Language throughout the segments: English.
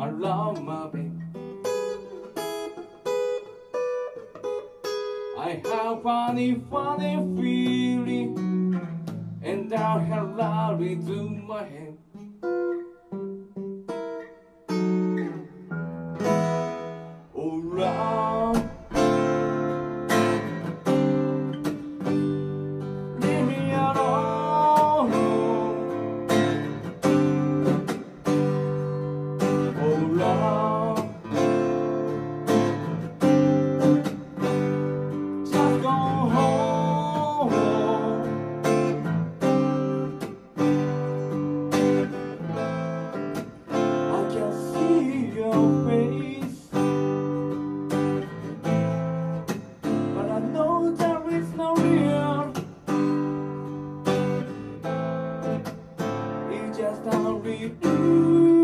I love my baby. I have funny, funny feeling, and I have love into my head. I'll.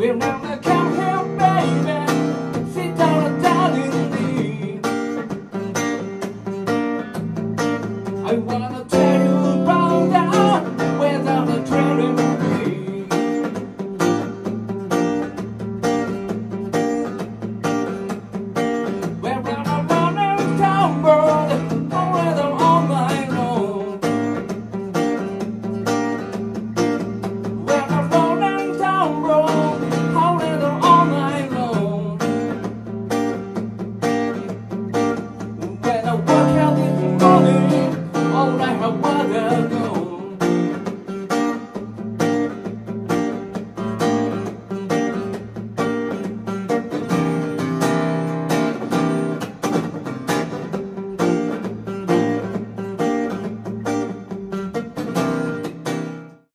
We're not